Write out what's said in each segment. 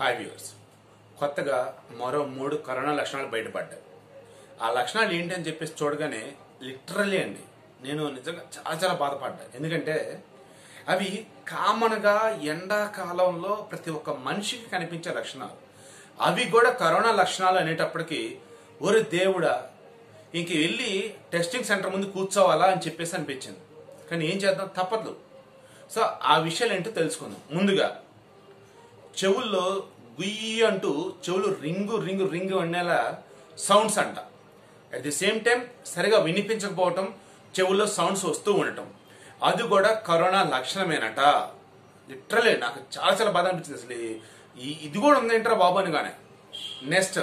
Hi viewers కొత్తగా మరో మూడు కరోనా లక్షణాలు బయటపడ్డాయి. ఆ లక్షణాలు ఏంటి అని చెప్పేసి చూడగానే లిటరలీ అండి నేను నిజంగా చాలా చాలా బాధపడ్డా ఎందుకంటే అవి కామన్గా ఎండాకాలంలో ప్రతి ఒక్క మనిషికి కనిపించే లక్షణాలు. అవి కూడా కరోనా లక్షణాలు అనేటప్పటికీ ఒరి దేవుడా ఇంక వెళ్ళి టెస్టింగ్ సెంటర్ ముందు కూర్చోవాలా అని చెప్పేసి అనిపించింది. కానీ ఏం చేద్దాం? తప్పదు. సో ఆ విషయాలు ఏంటో తెలుసుకుందాం. ముందుగా చెవుల్లో గుయ్యి అంటూ చెవులు రింగు రింగు రింగు అనేలా సౌండ్స్ అంట. అట్ ది సేమ్ టైం సరిగా వినిపించకపోవటం చెవుల్లో సౌండ్స్ వస్తూ ఉండటం. అది కూడా కరోనా లక్షణమేనట. లిటరలే నాకు చాలా చాలా బాధ అనిపించింది అసలు. ఇది కూడా ఉందేంటారా బాబు అని కానీ. నెక్స్ట్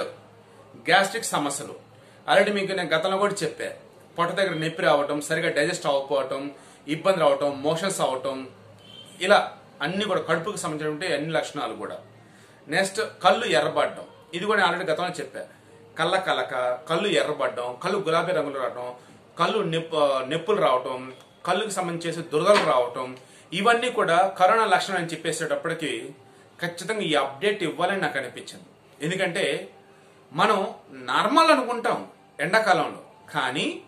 గ్యాస్ట్రిక్ సమస్యలు. ఆల్రెడీ మీకు నేను గతంలో కూడా చెప్పా. పొట్ట దగ్గర నొప్పి రావటం సరిగా డైజెస్ట్ అవ్వకపోవటం ఇబ్బంది రావటం మోషన్స్ అవ్వటం ఇలా అన్ని కూడా కడుపుకి సంబంధించినటువంటి అన్ని లక్షణాలు కూడా. నెక్స్ట్ కళ్ళు ఎర్రబడ్డం. ఇది కూడా ఆల్రెడీ గతంలో చెప్పా. కళ్ళ కలక కళ్ళు ఎర్రబడ్డం కళ్ళు గులాబీ రంగులు రావడం కళ్ళు నొప్పు నొప్పులు రావటం కళ్ళుకి సంబంధించేసి దురదలు రావటం ఇవన్నీ కూడా కరోనా లక్షణం అని చెప్పేసేటప్పటికి ఖచ్చితంగా ఈ అప్డేట్ ఇవ్వాలని నాకు అనిపించింది. ఎందుకంటే మనం నార్మల్ అనుకుంటాం ఎండాకాలంలో. కానీ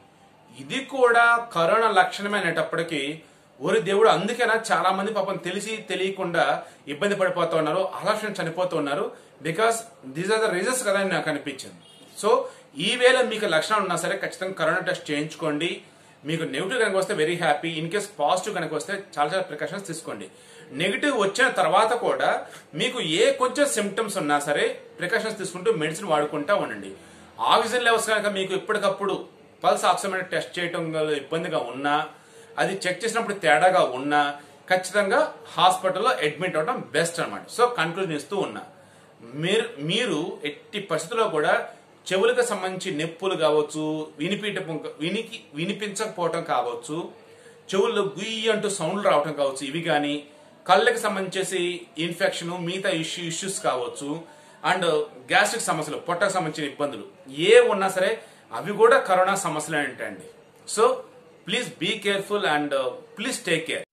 ఇది కూడా కరోనా లక్షణమే అనేటప్పటికీ ఒరి దేవుడు అందుకేనా చాలా మంది పాపం తెలిసి తెలియకుండా ఇబ్బంది పడిపోతూ ఉన్నారు ఆలస్యం చనిపోతూ ఉన్నారు. Because these are the reasons కదా అని నాకు అనిపించింది. సో ఈ వేళ మీకు లక్షణాలు ఉన్నా సరే ఖచ్చితంగా కరోనా టెస్ట్ చేయించుకోండి. మీకు నెగిటివ్ కనుక వస్తే very happy in case positive కనుక వస్తే చాలా చాలా ప్రికాషన్స్ తీసుకోండి. నెగిటివ్ వచ్చిన తర్వాత కూడా మీకు ఏ కొంచెం సిమ్టమ్స్ ఉన్నా సరే ప్రికాషన్స్ తీసుకుంటూ మెడిసిన్ వాడుకుంటా ఉండండి. ఆక్సిజన్ లెవెల్స్ కనుక మీకు ఎప్పటికప్పుడు పల్స్ ఆక్సిజన్ టెస్ట్ చేయడం ఇబ్బందిగా ఉన్నా అది చెక్ చేసినప్పుడు తేడాగా ఉన్నా ఖచ్చితంగా హాస్పిటల్లో అడ్మిట్ అవడం బెస్ట్ అనమాట సో కన్క్లూజన్ ఇస్తూ ఉన్నా. మీరు మీరు ఎట్టి పరిస్థితుల్లో కూడా చెవులకు సంబంధించి నొప్పులు కావచ్చు వినిపించ వినికి వినిపించకపోవటం కావచ్చు చెవుల్లో గుయ్యి అంటూ సౌండ్లు రావటం కావచ్చు ఇవి కానీ కళ్ళకి సంబంధించేసి ఇన్ఫెక్షన్ మిగతా ఇష్యూ ఇష్యూస్ కావచ్చు అండ్ గ్యాస్ట్రిక్ సమస్యలు పొట్టకు సంబంధించిన ఇబ్బందులు ఏ ఉన్నా సరే అవి కూడా కరోనా సమస్యలు అండి so Please be careful and uh, please take care.